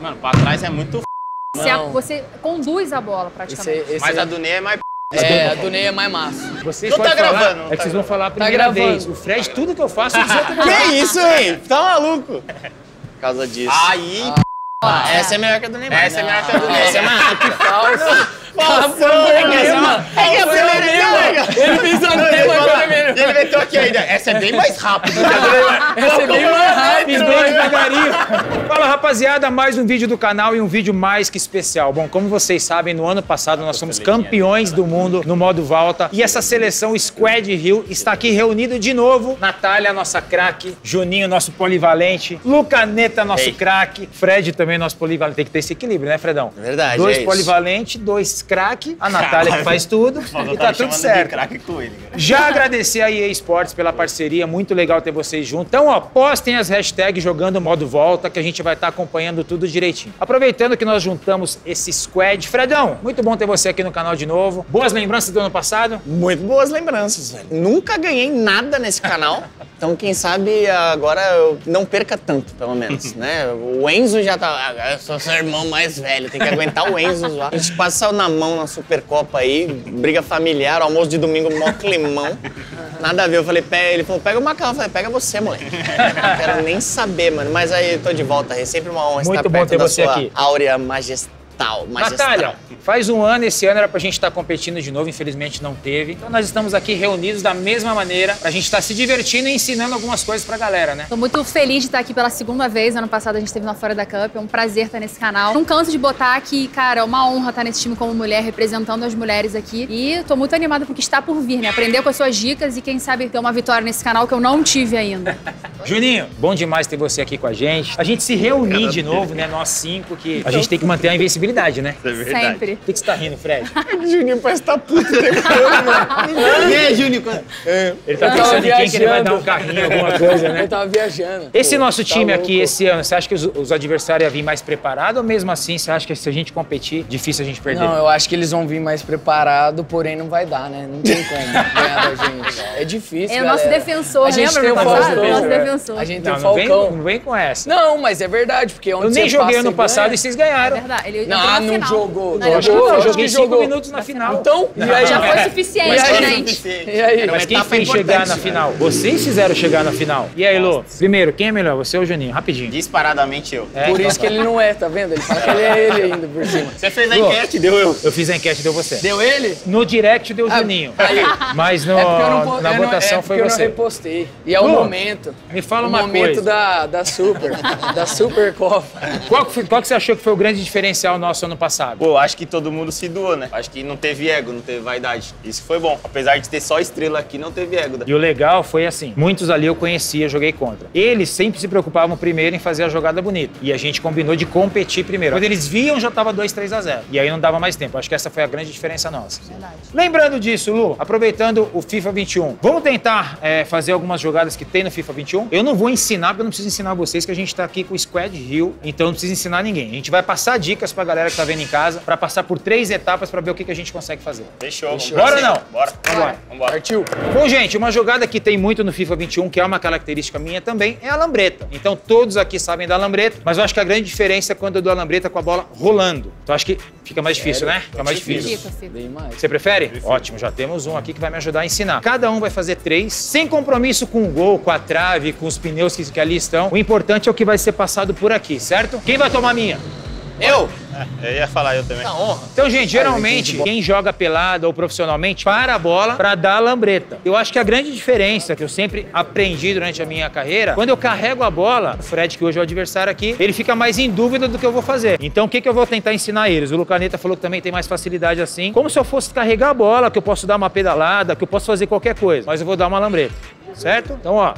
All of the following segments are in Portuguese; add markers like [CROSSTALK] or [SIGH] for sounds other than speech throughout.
Mano, pra trás é muito f... Você, a- você conduz a bola Esse, praticamente. esse Mas a do Ney é mais p... É, a do Ney é mais massa. Vocês Não tá podem falar, gravando, não é que tá vocês vão falar a primeira gravando. vez. O Fred, tudo que eu faço, outros [LAUGHS] Que isso, hein? Tá maluco? Por causa disso. Aí, Ah, essa é melhor que a do Neymar. essa é melhor que a do Ney. Essa é mais que falso. [LAUGHS] Falsão, é né, mano? É que a primeira é Ele fez a Não, ele mesma fala- coisa mesmo. E ele meteu aqui ainda. Essa é bem mais rápida Neymar. Essa é bem mais rápida. Bem devagarinho. Fala, rapaziada, mais um vídeo do canal e um vídeo mais que especial. Bom, como vocês sabem, no ano passado nós fomos campeões do mundo no modo Volta e essa seleção Squad Rio está aqui reunida de novo. Natália, nossa craque, Juninho, nosso polivalente, Lucaneta, nosso craque, Fred também, nosso polivalente. Tem que ter esse equilíbrio, né, Fredão? Verdade, Dois é polivalentes, dois craque, a Natália que faz tudo e tá tudo certo. craque ele, cara. Já agradecer a EA Sports pela parceria, muito legal ter vocês juntos. Então, ó, postem as hashtags jogando modo volta, que a gente vai estar acompanhando tudo direitinho. Aproveitando que nós juntamos esse squad. Fredão, muito bom ter você aqui no canal de novo. Boas lembranças do ano passado? Muito boas lembranças, velho. Nunca ganhei nada nesse canal. [LAUGHS] Então, quem sabe agora eu não perca tanto, pelo menos, [LAUGHS] né? O Enzo já tá. ah, Eu sou seu irmão mais velho, tem que aguentar o Enzo lá. A gente passou na mão na Supercopa aí, briga familiar, almoço de domingo, mó climão. Nada a ver. Eu falei, "Pe-" ele falou, pega uma calça. Eu falei, pega você, moleque. Não quero nem saber, mano. Mas aí tô de volta aí. Sempre uma honra Muito estar bom perto ter da você sua aqui. áurea majestal. Magistral. Natália, faz um ano, esse ano era pra gente estar competindo de novo, infelizmente não teve. Então nós estamos aqui reunidos da mesma maneira, pra gente estar se divertindo e ensinando algumas coisas pra galera, né? Tô muito feliz de estar aqui pela segunda vez. Ano passado a gente esteve na Fora da Cup. É um prazer estar nesse canal. Não canso de botar que, cara, é uma honra estar nesse time como mulher, representando as mulheres aqui. E tô muito animada porque está por vir, né? Aprender com as suas dicas e quem sabe ter uma vitória nesse canal que eu não tive ainda. [LAUGHS] Juninho, bom demais ter você aqui com a gente. A gente se reunir de novo, né? Nós cinco, que a gente tem que manter a invencibilidade, né? É verdade. Sempre. Por que, que você tá rindo, Fred? [LAUGHS] Juninho parece que tá puto o tempo todo, mano. E aí, Juninho? Ele tá pensando em quem que ele vai dar um carrinho, alguma coisa, né? Eu tava viajando. Esse Pô, nosso tá time louco. aqui, esse ano, você acha que os, os adversários iam vir mais preparados ou mesmo assim você acha que se a gente competir, difícil a gente perder? Não, eu acho que eles vão vir mais preparados, porém não vai dar, né? Não tem como ganhar da gente. É difícil, É o nosso galera. defensor, A gente lembra tem o passado? Faustão. Nosso defensor. A gente tem não, o não, vem, Falcão. não vem com essa. Não, mas é verdade, porque onde eu nem joguei passa, ano passado ganha. e vocês É ganharam. verdade. Ele Não, entrou na não final. jogou. Não, jogou. não, eu Lógico joguei que cinco jogou. minutos na final. Então, e aí? Já foi E suficiente, aí? gente. E aí? Mas quem fez chegar na final? Vocês fizeram chegar na final. E aí, Lu? Primeiro, quem é melhor? Você ou o Juninho? Rapidinho. Disparadamente eu. É, Por então isso tá. que ele não é, tá vendo? Ele fala que ele é [LAUGHS] ele ainda por cima. Você fez a enquete, deu eu. Eu fiz a enquete, deu você. Deu ele? No direct deu o Juninho. Aí. [LAUGHS] Mas no, É não, na votação é foi porque eu você. não repostei. E é o momento. me fala o uma momento coisa. da, da Super. da Super Copa. Qual, que foi- qual que você achou que foi o grande diferencial nosso ano passado? Pô, acho que todo mundo se doou, né? Acho que não teve ego, não teve vaidade. Isso foi bom. Apesar de ter só estrela aqui, não teve ego. E o legal foi assim, muitos ali eu conhecia, joguei contra. Eles sempre se preocupavam primeiro em fazer a jogada bonita. E a gente combinou de competir primeiro. Quando eles viam, já tava 2, 3 a 0. E aí não dava mais tempo. Acho que essa foi a grande diferença nossa. Lembrando disso, Lu, aproveitando o FIFA 21, vamos tentar é, fazer algumas jogadas que tem no FIFA 21? Eu não vou ensinar, porque eu não preciso ensinar vocês, que a gente tá aqui com o Squad Rio, então não precisa ensinar ninguém. A gente vai passar dicas pra galera que tá vendo em casa, pra passar por três etapas pra ver o que, que a gente consegue fazer. Fechou. vamos Bora ou não? Bora. Vambora. Vambora. Partiu? Bom, gente, uma jogada que tem muito no FIFA 21, que é uma característica minha também, é a lambreta. Então todos aqui sabem da lambreta, mas eu acho que a grande diferença é quando eu dou a lambreta com a bola rolando. Então acho que fica mais difícil, né? Fica mais difícil. Fica, fica. Bem mais. Você prefere? Ótimo, já temos um aqui que vai me ajudar a ensinar. Cada um vai fazer três, sem compromisso com o gol, com a trave, com os pneus que, que ali estão. O importante é o que vai ser passado por aqui, certo? Quem vai tomar a minha? Eu? É, [LAUGHS] eu ia falar eu também. honra. Então, gente, geralmente, quem joga pelada ou profissionalmente para a bola para dar a lambreta. Eu acho que a grande diferença que eu sempre aprendi durante a minha carreira, quando eu carrego a bola, o Fred, que hoje é o adversário aqui, ele fica mais em dúvida do que eu vou fazer. Então, o que, que eu vou tentar ensinar eles? O Lucaneta falou que também tem mais facilidade assim. Como se eu fosse carregar a bola, que eu posso dar uma pedalada, que eu posso fazer qualquer coisa, mas eu vou dar uma lambreta. Certo? Então, ó.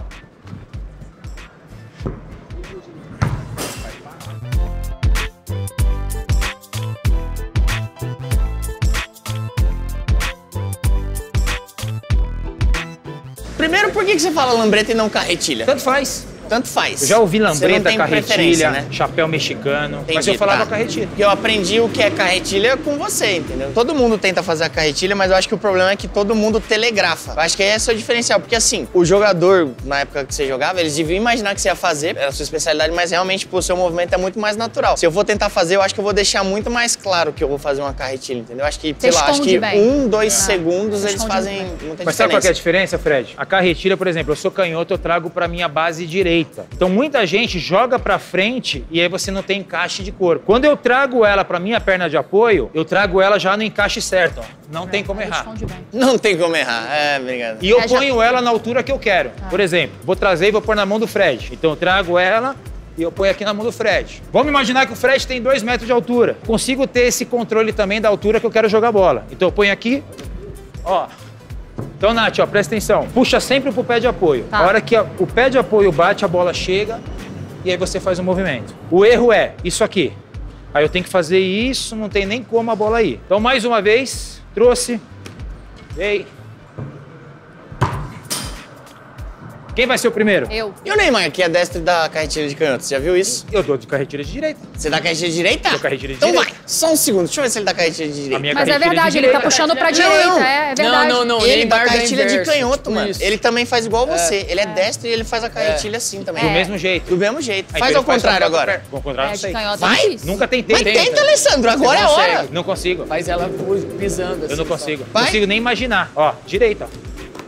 Por que que você fala lambreta e não carretilha? Tanto faz. Tanto faz. Eu já ouvi lambreta, carretilha, né? chapéu mexicano. mas Entendi, eu falava tá. carretilha. Porque eu aprendi o que é carretilha com você, entendeu? Todo mundo tenta fazer a carretilha, mas eu acho que o problema é que todo mundo telegrafa. Eu acho que esse é o diferencial, porque assim, o jogador, na época que você jogava, eles deviam imaginar que você ia fazer, era a sua especialidade, mas realmente pô, o seu movimento é muito mais natural. Se eu for tentar fazer, eu acho que eu vou deixar muito mais claro que eu vou fazer uma carretilha, entendeu? Eu acho que, sei lá, acho que bem. um, dois Ah. segundos eles fazem muito muita Mas sabe qual é a diferença. diferença, Fred? A carretilha, por exemplo, eu sou canhoto, eu trago pra minha base direita. Então muita gente joga pra frente e aí você não tem encaixe de corpo. Quando eu trago ela pra minha perna de apoio, eu trago ela já no encaixe certo, ó. Não tem como errar. Esconde bem. Não tem como errar. É, obrigado. E eu É, já- ponho ela na altura que eu quero. Por exemplo, vou trazer e vou pôr na mão do Fred. Então eu trago ela e eu ponho aqui na mão do Fred. Vamos imaginar que o Fred tem dois metros de altura. Consigo ter esse controle também da altura que eu quero jogar a bola. Então eu ponho aqui, ó. Então, Nath, ó, presta atenção. Puxa sempre pro pé de apoio. Tá. A hora que a- o pé de apoio bate, a bola chega e aí você faz o movimento. O erro é isso aqui. Aí eu tenho que fazer isso, não tem nem como a bola ir. Então, mais uma vez, trouxe. Ei. Quem vai ser o primeiro? Eu. E o Neymar, que é destro da carretilha de canhoto, você já viu isso? Eu dou de carretilha de direita. Você dá carretilha de direita? Dou carretilha de então direita. vai, só um segundo, deixa eu ver se ele dá carretilha de direita. A minha Mas é verdade, ele tá puxando pra Não, direita. não. É, é verdade. Não, não, não. Ele dá Neymar dá carretilha de canhoto, mano. isso. Ele também faz igual você. Ele é destro e ele faz a carretilha assim também. Do É. mesmo jeito. Do mesmo jeito. Aí, Faz então ao contrário agora. Ao contrário, É, não Vai? é. Nunca tentei. Mas Tenta. Alessandro, agora é hora. Não consigo. Faz ela pisando assim. Eu não só. consigo. Não consigo nem imaginar. Ó, direita.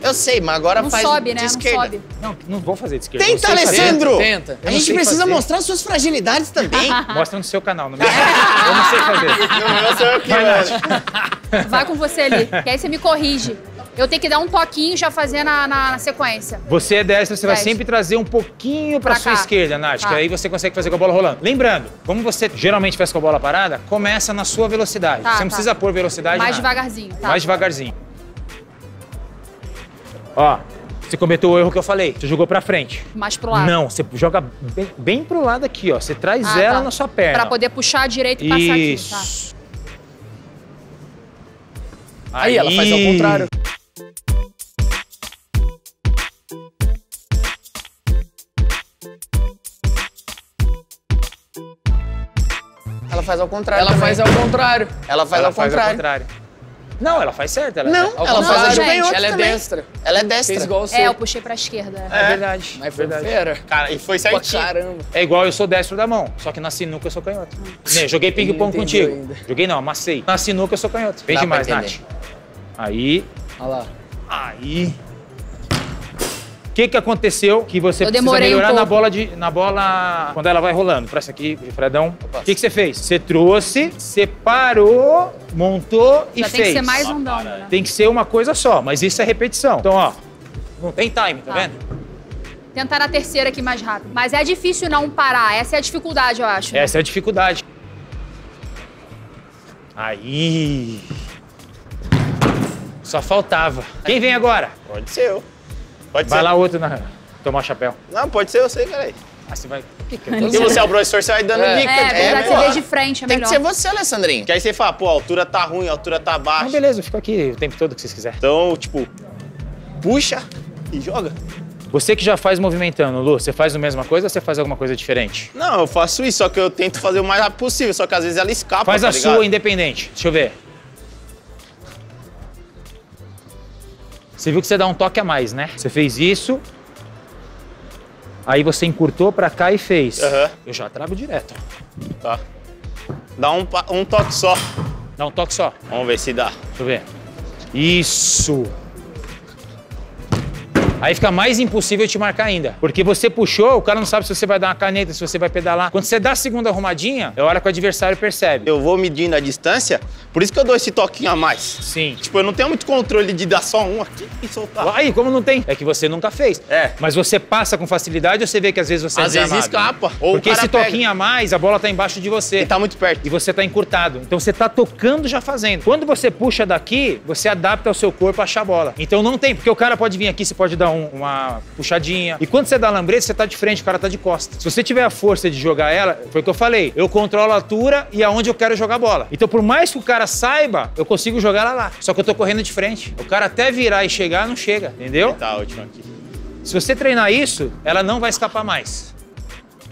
Eu sei, mas agora Não faz sobe, de né? Não esquerda. sobe. Não, não vou fazer de esquerda. Tenta, Não. Alessandro! Tenta. A não gente precisa fazer. mostrar suas fragilidades também. [LAUGHS] Mostra no seu canal, no meu canal. Eu não sei fazer. [LAUGHS] eu sou eu que Vai. Vai com você ali. Que aí você me corrige. Eu tenho que dar um toquinho já fazer na, na- na sequência. Você é destra, você vai sempre trazer um pouquinho pra, Pra sua cá. esquerda, Nath, Tá. que aí você consegue fazer com a bola rolando. Lembrando, como você geralmente faz com a bola parada, começa na sua velocidade. Tá, você não tá. precisa pôr velocidade Mais nada. devagarzinho, tá? Mais devagarzinho. Ó, você cometeu o erro que eu falei. Você jogou pra frente. Mais pro lado. Não, você joga bem, bem pro lado aqui, ó. Você traz Ah, ela tá. na sua perna. Pra poder puxar a direita e passar aqui, tá? Isso. Aí ela faz ao contrário. Ela faz ao contrário. Ela também. faz ao contrário. Ela faz ela ao faz contrário. ao contrário. Não, ela faz certo. Ela Não, Ao ela contrário, faz a gente, canhoto Ela é também. destra. Ela é destra. Fez igual o É, eu puxei pra esquerda. É verdade. Mas foi verdade. fera. Cara, e foi Pra certinho. caramba. É igual eu sou destro da mão, só que na sinuca eu sou canhoto. Né, joguei ping-pong Não contigo. ainda. Joguei não, amassei. Na sinuca eu sou canhoto. Vem demais, Nath. Aí, Olha lá. aí. O que, que aconteceu que você Eu precisa demorei um melhorar na bola de na bola quando ela vai rolando? Presta aqui, Fredão. O que, que você fez? Você trouxe, separou, montou e Já fez. tem que ser mais andando, né? Tem que ser uma coisa só, mas isso é repetição. Então, ó, não tem time, tá, Tá. vendo? Tentar na terceira aqui mais rápido. Mas é difícil não parar. Essa é a dificuldade, eu acho. né? Essa é a dificuldade. Aí. Só faltava. Quem vem agora? Pode ser eu. Pode Vai ser. lá outro na... tomar o chapéu. Não, pode ser eu, sei, cara. Ah, você vai. Que que E tô... você é o professor, você vai dando É. dica. É, é verdade, pô. você vê de frente, é Tem que melhor. ser você, Alessandrinho. Que aí você fala, pô, a altura tá ruim, a altura tá Ah, baixa. beleza, eu fico aqui o tempo todo que vocês quiserem. Então, tipo, puxa e joga. Você que já faz movimentando, Lu, você faz a mesma coisa ou você faz alguma coisa diferente? Não, eu faço isso, só que eu tento fazer o mais rápido possível, só que às vezes ela escapa, Faz tá a ligado? sua independente. Deixa eu ver. Você viu que você dá um toque a mais, né? Você fez isso. Aí você encurtou pra cá e fez. Aham. Eu já trago direto. Tá. Dá um, um toque só. Dá um toque só. Vamos ver se dá. Deixa eu ver. Isso. Aí fica mais impossível te marcar ainda. Porque você puxou, o cara não sabe se você vai dar uma caneta, se você vai pedalar. Quando você dá a segunda arrumadinha, é a hora que o adversário percebe. Eu vou medindo a distância, por isso que eu dou esse toquinho a mais. Sim. Tipo, eu não tenho muito controle de dar só um aqui e soltar. Aí, como não tem? É que você nunca fez. É. Mas você passa com facilidade ou você vê que às vezes você é Às vezes desarmado? escapa. Ou Porque esse pega. toquinho a mais, a bola tá embaixo de você. Ele tá muito perto. E você tá encurtado. Então você tá tocando já fazendo. Quando você puxa daqui, você adapta o seu corpo a achar a bola. Então não tem, porque o cara pode vir aqui, você pode dar um- uma puxadinha. E quando você dá lambreta, você tá de frente, o cara tá de costas. Se você tiver a força de jogar ela, foi o que eu falei, eu controlo a altura e aonde eu quero jogar a bola. Então por mais que o cara saiba, eu consigo jogar ela lá. Só que eu tô correndo de frente. O cara até virar e chegar, não chega, entendeu? Tá, última aqui. Se você treinar isso, ela não vai escapar mais.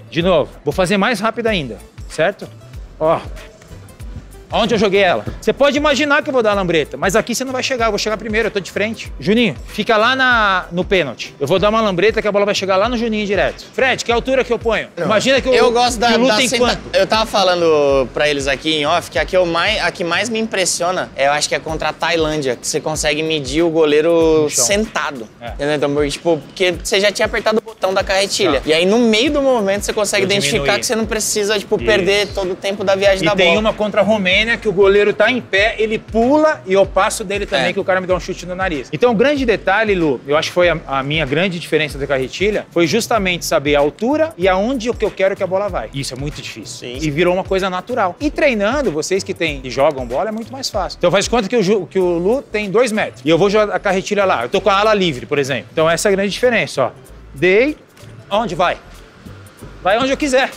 De novo, vou fazer mais rápido ainda, certo? Ó, Onde eu joguei ela? Você pode imaginar que eu vou dar a lambreta, mas aqui você não vai chegar, eu vou chegar primeiro, eu tô de frente. Juninho, fica lá na, no pênalti. Eu vou dar uma lambreta que a bola vai chegar lá no Juninho direto. Fred, que altura que eu ponho? Imagina que o Eu gosto da, que o Lu da tem senta- quanto? Eu tava falando pra eles aqui em off que a que, eu mais, a que mais me impressiona, é, eu acho que é contra a Tailândia, que você consegue medir o goleiro sentado. É. Entendeu? Então, porque, tipo, porque você já tinha apertado o botão da carretilha. Tá. E aí, no meio do movimento, você consegue Eu identificar diminuí. que você não precisa, tipo, Isso. perder todo o tempo da viagem E da tem bola. uma contra a Romênia que o goleiro tá em pé, ele pula e eu passo dele também, É. que o cara me dá um chute no nariz. Então, o grande detalhe, Lu, eu acho que foi a, a minha grande diferença da carretilha, foi justamente saber a altura e aonde que eu quero que a bola vai. Isso é muito difícil. Sim. E virou uma coisa natural. E treinando, vocês que tem, que jogam bola, é muito mais fácil. Então, faz conta que o, Ju- que o Lu tem dois metros. E eu vou jogar a carretilha lá. Eu tô com a ala livre, por exemplo. Então, essa é a grande diferença, ó. Dei, aonde vai? Vai onde eu quiser.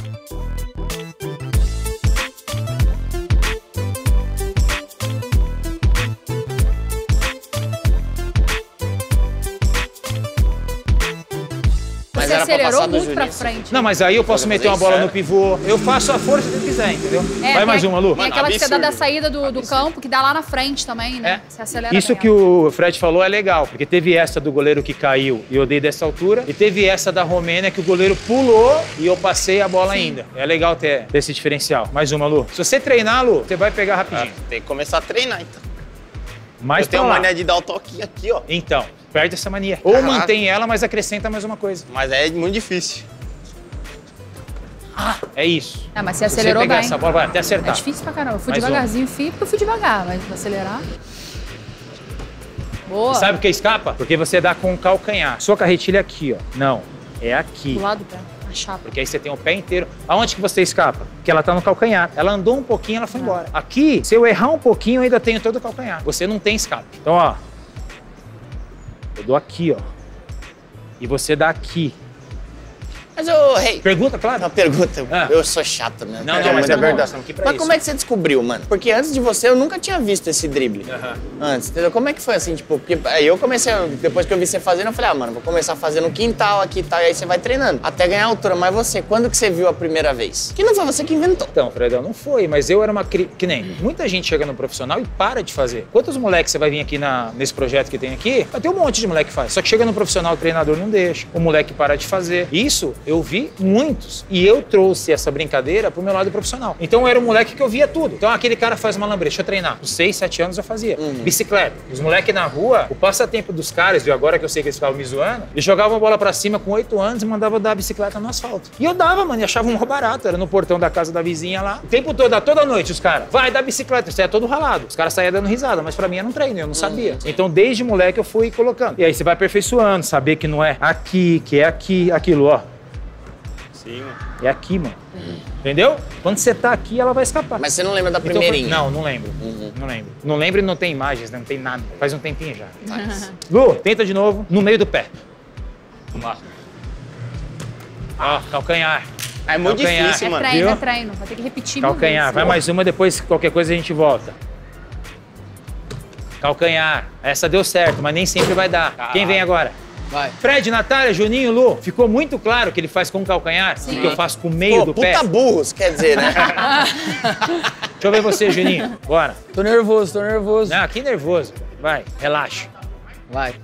Era pra acelerou passar do pra Juninho. frente. Não, mas aí eu posso meter uma bola no pivô. Eu faço a força que eu quiser, entendeu? É, Vai mais uma, Lu. Tem aquela que você dá da saída do, do campo, que dá lá na frente também, né? É. Você acelera Isso bem que o Fred falou é legal, porque teve essa do goleiro que caiu e eu dei dessa altura, e teve essa da Romênia que o goleiro pulou e eu passei a bola ainda. É legal ter, ter esse diferencial. Mais uma, Lu. Se você treinar, Lu, você vai pegar Ah, rapidinho. tem que começar a treinar, então. Mais eu tenho pra uma lá. mania de dar o toque aqui, ó. Então, perde essa mania. Ou Ah. mantém ela, mas acrescenta mais uma coisa. Mas é muito difícil. É isso. Ah, mas você Se acelerou você pegar bem. essa bola, vai até É acertar. difícil pra caramba. Eu fui Mais um. devagarzinho, fui porque eu fui devagar, mas vou acelerar. Boa. Sabe o que escapa? Porque você dá com o calcanhar. Sua carretilha é aqui, ó. Não, é aqui. Do lado do pé, chapa. Porque aí você tem o pé inteiro. Aonde que você escapa? Porque ela tá no calcanhar. Ela andou um pouquinho, ela foi embora. Aqui, se eu errar um pouquinho, eu ainda tenho todo o calcanhar. Você não tem escape. Então, ó. Eu dou aqui, ó. E você dá aqui. Mas, ô, rei, Pergunta, claro. Uma pergunta. Ah. Eu sou chato, né? Não, não, mas é verdade. estamos aqui pra Mas isso. como é que você descobriu, mano? Porque antes de você, eu nunca tinha visto esse drible. Aham. Antes, entendeu? Como é que foi assim? Tipo, porque aí eu comecei, depois que eu vi você fazendo, eu falei, ah, mano, vou começar no quintal aqui e tal. E aí você vai treinando. Até ganhar altura. Mas você, quando que você viu a primeira vez? Que não foi você que inventou. Então, Fredão, não foi, mas eu era uma cri... que nem muita gente chega no profissional e para de fazer. Quantos moleques você vai vir aqui na... nesse projeto que tem aqui? Vai ter um monte de moleque que faz. Só que chega no profissional, o treinador não deixa, o moleque para de fazer. Isso eu vi muitos e eu trouxe essa brincadeira pro meu lado profissional. Então eu era um moleque que eu via tudo. Então aquele cara faz uma lambreta, deixa eu treinar. Com 6, 7 anos eu fazia. Bicicleta. Os moleques na rua, o passatempo dos caras, viu? Agora que eu sei que eles ficavam me zoando, eles jogavam a bola pra cima com 8 anos e mandavam dar a bicicleta no asfalto. E eu dava, mano, e achava um barato. Era no portão da casa da vizinha lá. O tempo todo, toda noite, os caras, vai dar bicicleta. Você é todo ralado. Os caras saíam dando risada, mas pra mim era um treino, eu não sabia. Então, desde moleque, eu fui colocando. E aí você vai aperfeiçoando, saber que não é aqui, que é aqui, aquilo, ó. Sim. É aqui, mano. Entendeu? Quando você tá aqui, ela vai escapar. Mas você não lembra da Então, primeirinha? não, não lembro. Uhum. Não lembro. Não lembro e não tem imagens, né? não tem nada. Faz um tempinho já. Faz. [LAUGHS] Lu, tenta de novo, no meio do pé. Vamos lá. Ó, calcanhar. É muito Calcanhar. difícil, É mano. treino, Viu? é. Vai ter que repetir Calcanhar. Vai mais uma, depois qualquer coisa a gente volta. Calcanhar. Essa deu certo, mas nem sempre vai dar. Quem vem agora? Vai. Fred, Natália, Juninho, Lu. Ficou muito claro que ele faz com o calcanhar e que eu faço com o meio Pô, do puta pé. burros, quer dizer, né? [LAUGHS] Deixa eu ver você, Juninho. Bora. Tô nervoso, tô nervoso. Não, que nervoso. Vai, relaxa. Vai.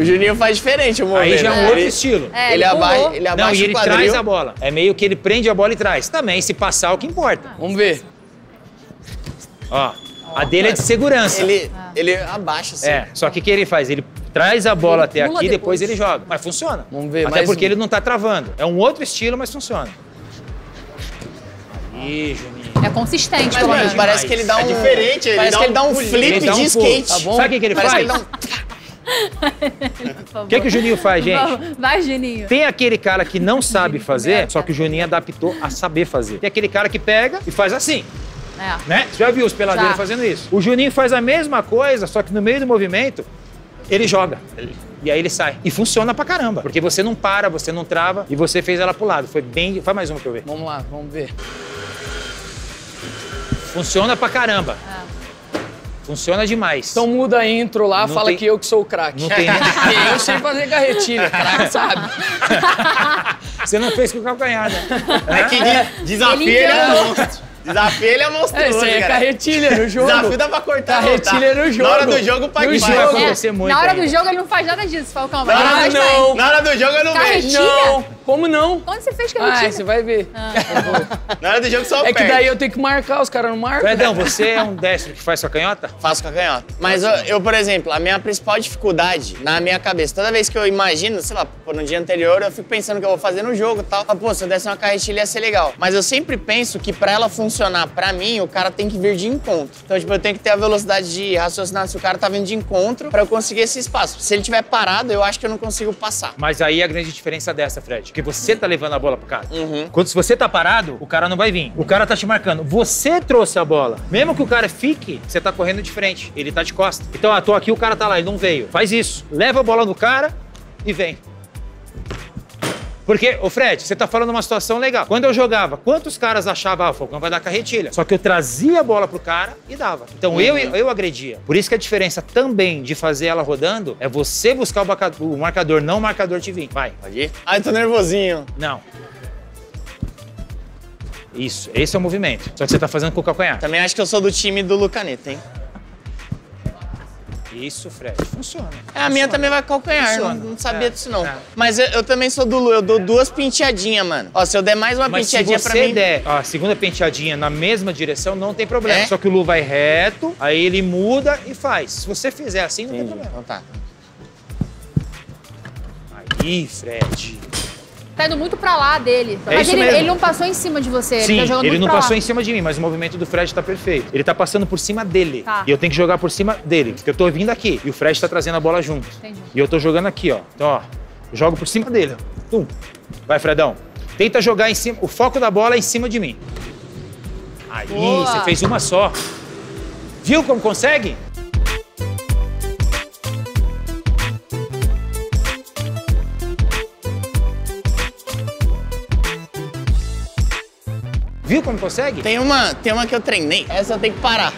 O Juninho faz diferente o movimento. Aí já é um outro Ele- estilo. É, Ele, ele abaixa, ele abaixa Não, e ele o quadril. traz a bola. É meio que ele prende a bola e traz. Também, se passar, é o que importa. Vamos ver. Ó, a dele é de segurança. Ele, ele abaixa, assim. É, só que o que ele faz? Ele traz a bola até pula aqui e depois depois. ele joga. Mas funciona. Vamos ver, Até mais porque um. ele não tá travando. É um outro estilo, mas funciona. Aí, Juninho. É consistente, Mas, menos. parece que ele dá um... É diferente, ele Parece dá que ele um dá um pulinho. flip Ele dá um de skate. tá bom? Sabe o que que ele Parece faz? que ele dá um... O [LAUGHS] que, que o Juninho faz, gente? Vamos, Vai, Juninho. Tem aquele cara que não sabe fazer, só que o Juninho adaptou a saber fazer. Tem aquele cara que pega e faz assim, É. né? Você já viu os peladeiros Já. fazendo isso? O Juninho faz a mesma coisa, só que no meio do movimento, ele joga. E aí ele sai. E funciona pra caramba. Porque você não para, você não trava e você fez ela pro lado. Foi bem. Faz mais uma pra eu ver. Vamos lá, vamos ver. Funciona pra caramba. Ah. Funciona demais. Então muda a intro lá, Não fala tem- que eu que sou o craque. Não tem [LAUGHS] eu sei fazer carretilha, [LAUGHS] craque sabe. Você não fez com o calcanhar, né? É que de- desafio Ele é monstro. Desafio ele é É, monstruoso, isso aí é cara. carretilha no jogo. Desafio dá pra cortar. Carretilha não, tá? no jogo. Na hora do jogo, No pode Isso vai acontecer muito Na hora ainda. do jogo ele não faz nada disso, Falcão. Ah, não. bem. Na hora do jogo eu não vejo. Não, como não? Onde você fez Ah, carretilha? você vai ver. Na hora do jogo só É que daí eu tenho que marcar, os caras não marcam. Fredão, você é um destro que faz sua canhota? Faço com a canhota. Mas eu, eu, por exemplo, a minha principal dificuldade na minha cabeça, toda vez que eu imagino, sei lá, pô, no dia anterior, eu fico pensando o que eu vou fazer no jogo e tal. Falo, Pô, se eu desse uma carretilha ia ser legal. Mas eu sempre penso que pra ela funcionar pra mim, o cara tem que vir de encontro. Então, tipo, eu tenho que ter a velocidade de raciocinar se o cara tá vindo de encontro pra eu conseguir esse espaço. Se ele tiver parado, eu acho que eu não consigo passar. Mas aí é a grande diferença dessa, Fred. Que você tá levando a bola pro cara. Uhum. Quando se você tá parado, o cara não vai vir. O cara tá te marcando. Você trouxe a bola. Mesmo que o cara fique, você tá correndo de frente. Ele tá de costa. Então, ah, tô aqui, o cara tá lá e não veio. Faz isso. Leva a bola no cara e vem. Porque, ô Fred, você tá falando uma situação legal. Quando eu jogava, quantos caras achavam, ah, o Falcão vai dar carretilha? Só que eu trazia a bola pro cara e dava. Então eu, eu agredia. Por isso que a diferença também de fazer ela rodando é você buscar o marca- o marcador, não o marcador te vir. Vai. Pode ir? Ai, tô nervosinho. Não. Isso, esse é o movimento. Só que você tá fazendo com o calcanhar. Também acho que eu sou do time do Lucaneta, hein? Isso, Fred, funciona. É, a minha Funciona. também vai calcanhar, não, não sabia É, disso não. é. Mas eu, eu também sou do Lu, eu dou duas penteadinhas, mano. Ó, se eu der mais uma Mas se penteadinha você pra mim... der a segunda penteadinha na mesma direção, não tem problema. É? Só que o Lu vai reto, aí ele muda e faz. Se você fizer assim, não Entendi, tem problema. então tá. Aí, Fred. Tá indo muito pra lá dele. É Mas ele, ele não passou em cima de você, Sim, ele tá jogando ele não passou lá. em cima de mim, mas o movimento do Fred tá perfeito. Ele tá passando por cima dele. Tá. E eu tenho que jogar por cima dele. Porque eu tô vindo aqui e o Fred tá trazendo a bola junto. Entendi. E eu tô jogando aqui, ó. Então, ó, jogo por cima dele. Tum. Vai, Fredão. Tenta jogar em cima. O foco da bola é em cima de mim. Aí, Boa. você fez uma só. Viu como consegue? Viu como consegue? Tem uma, tem uma que eu treinei, essa eu tenho que parar.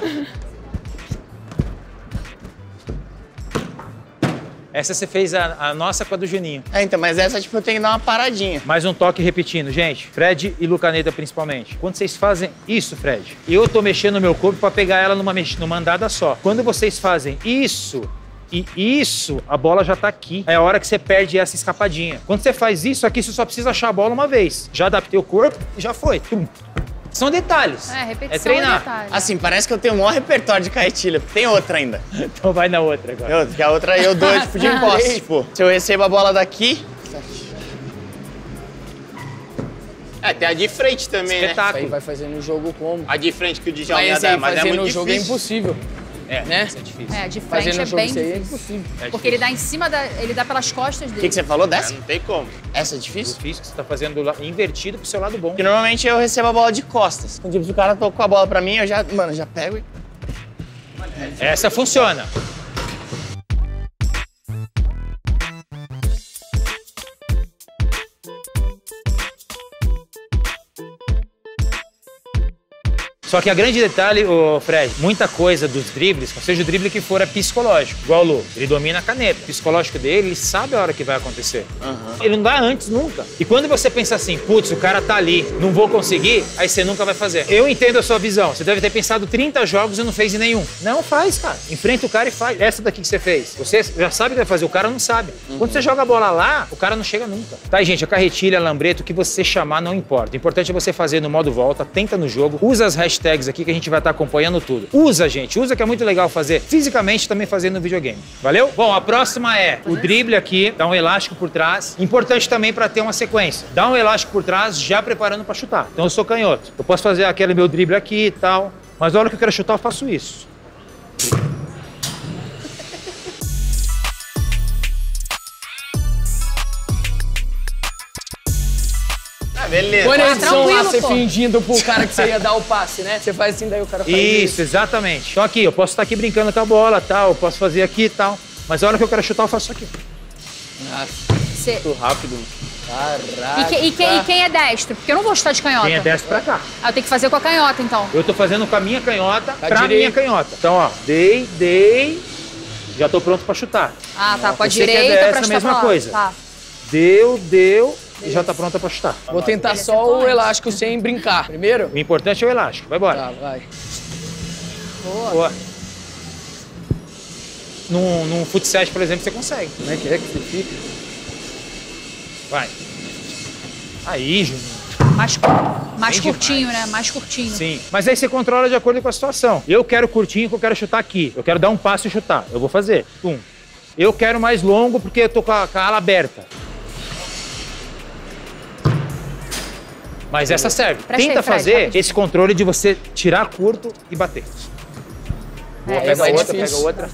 Essa você fez a, a nossa com a do Juninho. É, então, mas essa, tipo, eu tenho que dar uma paradinha. Mais um toque repetindo, gente. Fred e Lucaneta principalmente. Quando vocês fazem isso, Fred, eu tô mexendo no meu corpo pra pegar ela numa, numa andada só. Quando vocês fazem isso e isso, a bola já tá aqui. É a hora que você perde essa escapadinha. Quando você faz isso aqui, você só precisa achar a bola uma vez. Já adaptei o corpo e já foi. Tum. São detalhes. É, repetição É treinar. detalhe. Assim, parece que eu tenho o maior repertório de carretilha. Tem outra ainda. [LAUGHS] Então vai na outra agora. Outra, que a outra eu dou, tipo, de [LAUGHS] encosto. tipo, se eu recebo a bola daqui... É, tem a de frente também, né? Isso Espetáculo. aí vai fazer no jogo como? A de frente que o Djalma dar, mas é muito no jogo é difícil. impossível. É, né? isso é difícil. É, de frente no é jogo bem isso aí é difícil. impossível. É Porque ele dá em cima da. Ele dá pelas costas O dele. que, que você falou dessa? Não tem como. Essa é difícil? Difícil que você tá fazendo la- invertido pro seu lado bom. Porque normalmente eu recebo a bola de costas. Então, tipo, se o cara tocou a bola pra mim, eu já, mano, já pego e... Essa funciona. Só que a grande detalhe, ô Fred, muita coisa dos dribles, seja o drible que for, é psicológico. Igual o Lu, ele domina a caneta. O psicológico dele, ele sabe a hora que vai acontecer. Ele não dá antes nunca. E quando você pensa assim, putz, o cara tá ali, não vou conseguir, aí você nunca vai fazer. Eu entendo a sua visão. Você deve ter pensado 30 jogos e não fez em nenhum. Não faz, cara. Enfrenta o cara e faz. Essa daqui que você fez. Você já sabe o que vai fazer, o cara não sabe. Quando você joga a bola lá, o cara não chega nunca. Tá aí, gente, a carretilha, lambreto, o que você chamar não importa. O importante é você fazer no modo volta, tenta no jogo, usa as hashtags aqui que a gente vai estar acompanhando tudo. Usa, gente, usa que é muito legal fazer fisicamente também fazer no videogame. Valeu? Bom, a próxima é o drible aqui, dá um elástico por trás. Importante também para ter uma sequência. Dá um elástico por trás, já preparando para chutar. Então eu sou canhoto. Eu posso fazer aquele meu drible aqui e tal, mas na hora que eu quero chutar eu faço isso. Beleza. Põe na Ah, edição lá, você pô. fingindo pro cara que você ia dar o passe, né? Você faz assim, daí o cara faz Isso, isso. exatamente. Então aqui, eu posso estar aqui brincando com a bola, tal, eu posso fazer aqui e tal, mas a hora que eu quero chutar eu faço isso aqui. Ah, Você- Muito rápido. caraca. E, que- e quem, e quem é destro? Porque eu não vou chutar de canhota. Quem é destro pra cá. Ah, eu tenho que fazer com a canhota, então. Eu tô fazendo com a minha canhota Tá pra direito. minha canhota. Então, ó, dei, dei, já tô pronto pra chutar. Ah, tá. Com a que é direita destro, pra a chutar mesma pra lá. coisa. Tá. Deu, deu e já tá pronta pra chutar. Vou tentar só o elástico sem brincar. Primeiro? O importante é o elástico. Vai embora. Tá, vai. Boa. Num, num futsal, por exemplo, você consegue. Como é que é que você fica? Vai. Aí, Juninho. Mais, mais Bem curtinho, né? Mais curtinho. Sim. Mas aí você controla de acordo com a situação. Eu quero curtinho porque eu quero chutar aqui. Eu quero dar um passo e chutar. Eu vou fazer. Um. Eu quero mais longo porque eu tô com a, com a ala aberta. Mas essa serve. Presta aí, Tenta Fred, fazer rapidinho. esse controle de você tirar curto e bater. É, Pega isso é outra, difícil. pega outra.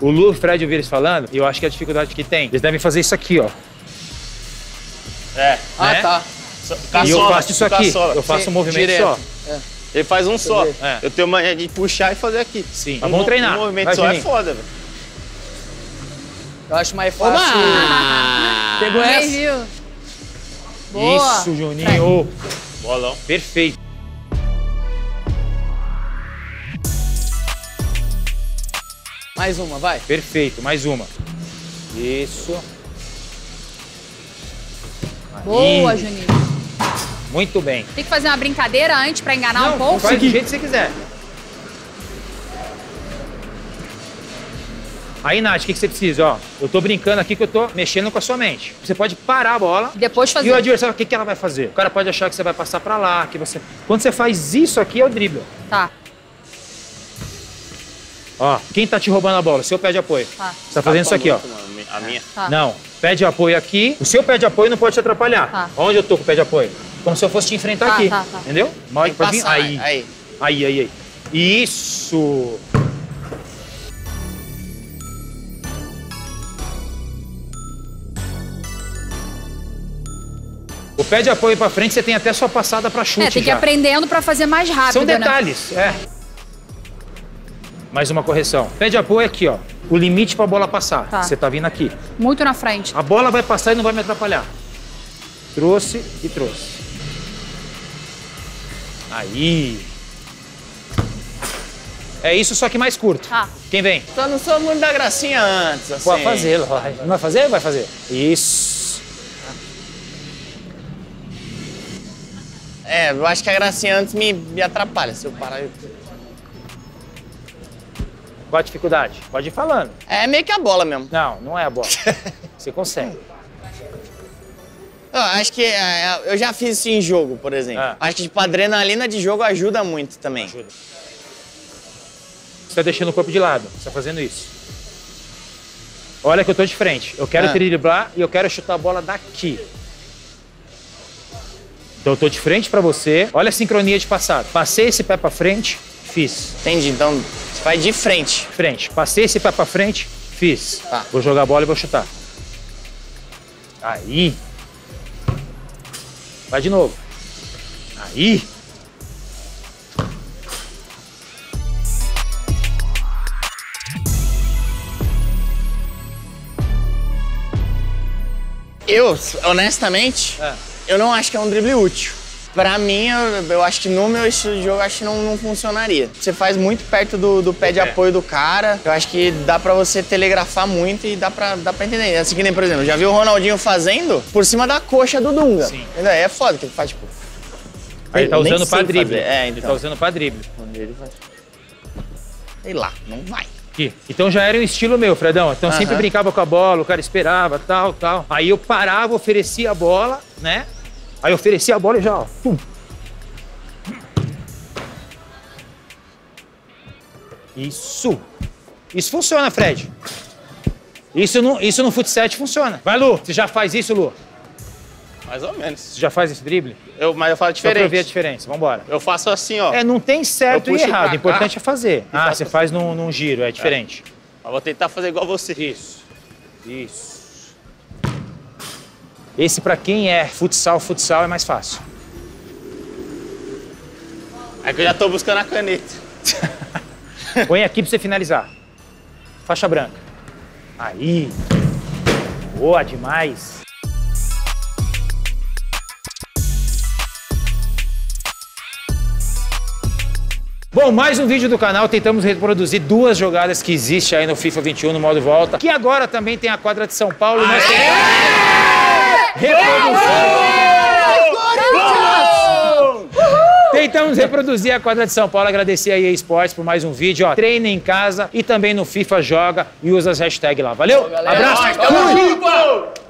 O Lu e o Fred ouviram eles falando, e eu acho que é a dificuldade que tem. Eles devem fazer isso aqui, ó. É. Ah, Né? tá. e eu faço isso aqui. caçola. Eu faço Sim, um movimento direto. só. Ele faz um só. ver. É. Eu tenho mania de puxar e fazer aqui. Sim. Um Mas vamos mo- treinar. Um movimento Vai, só é Juninho. foda, velho. Eu acho mais fácil. Pegou essa? viu. Boa. Isso, Juninho. Bolão. Perfeito. Mais uma, vai. Perfeito. Mais uma. Isso. Boa, Aí. Juninho. Muito bem. Tem que fazer uma brincadeira antes pra enganar um pouco? faz do jeito que você quiser. Aí, Nath, o que, que você precisa? Ó, eu tô brincando aqui que eu tô mexendo com a sua mente. Você pode parar a bola. Depois fazer. E o adversário, o que, que ela vai fazer? O cara pode achar que você vai passar pra lá, que você... Quando você faz isso aqui, é o drible. Tá, Ó, quem tá te roubando a bola? Seu pé de apoio. tá, Você tá fazendo isso aqui, ó. Muito, mano. A minha. tá. Não, pé de apoio aqui. O seu pé de apoio não pode te atrapalhar. Tá. Onde eu tô com o pé de apoio? Como se eu fosse te enfrentar Tá, aqui. tá, tá. Entendeu? Mal vir. passar. Aí. Aí. Aí, aí, aí. Isso! Pé de apoio pra frente, você tem até sua passada pra chute É, tem que ir já. aprendendo pra fazer mais rápido, São né? detalhes, é. Mais uma correção. Pé de apoio é aqui, ó. O limite pra bola passar. Tá. Você tá vindo aqui. Muito na frente. A bola vai passar e não vai me atrapalhar. Trouxe e trouxe. Aí. É isso, só que mais curto. Tá. Quem vem? Só não sou muito da gracinha antes, assim. Pode fazer, vai. Não vai fazer? Vai fazer. Isso. É, eu acho que a gracinha antes me, me atrapalha. Se eu parar. eu- Qual a dificuldade? Pode ir falando. É meio que a bola mesmo. Não, não é a bola. [LAUGHS] Você consegue. Eu acho que é, eu já fiz isso em jogo, por exemplo. Ah. Acho que tipo, a adrenalina de jogo ajuda muito também. Ajuda. Você tá deixando o corpo de lado. Você tá fazendo isso. Olha que eu tô de frente. Eu quero Ah. driblar e eu quero chutar a bola daqui. Então eu tô de frente pra você. Olha a sincronia de passada. Passei esse pé pra frente, fiz. Entendi. Então, você vai de frente. Frente. Passei esse pé pra frente, fiz. Tá. Vou jogar a bola e vou chutar. Aí. Vai de novo. Aí. Eu, honestamente, É. eu não acho que é um drible útil. Pra mim, eu, eu acho que no meu estilo de jogo, acho que não, não funcionaria. Você faz muito perto do, do pé de pé. apoio do cara. Eu acho que dá pra você telegrafar muito e dá pra, dá pra entender. Assim que nem, por exemplo, já viu o Ronaldinho fazendo por cima da coxa do Dunga. Sim. Entendeu? É foda que ele faz, tipo... Aí ele tá Eu nem usando pra drible. fazer. É, Ele então. tá usando pra drible. Ele faz... Sei lá, não vai. Então já era um estilo meu, Fredão. Então eu sempre brincava com a bola, o cara esperava, tal, tal. Aí eu parava, oferecia a bola, né? Aí eu oferecia a bola e já, ó, pum. Isso. Isso funciona, Fred. Isso no, isso no futsal funciona. Vai, Lu. Você já faz isso, Lu? Mais ou menos. Você já faz esse drible? Eu, mas eu faço Só pra ver a diferente. diferença. Vambora. Eu faço assim, ó. É, não tem certo e errado. O importante é fazer. Ah, faço você assim. faz num, num giro, é diferente. Mas vou tentar fazer igual você. Isso. Isso. Esse pra quem é futsal, futsal é mais fácil. É que eu já tô buscando a caneta. [LAUGHS] Põe aqui pra você finalizar. Faixa branca. Aí. Boa demais. Bom, mais um vídeo do canal. Tentamos reproduzir duas jogadas que existem aí no FIFA 21 no modo volta. Que agora também tem a quadra de São Paulo. Nós tentamos reproduzir. Tentamos reproduzir a quadra de São Paulo. Agradecer a EA Sports por mais um vídeo. Ó, treina em casa e também no FIFA Joga e usa as hashtags lá. Valeu? galera. Abraço. Nós!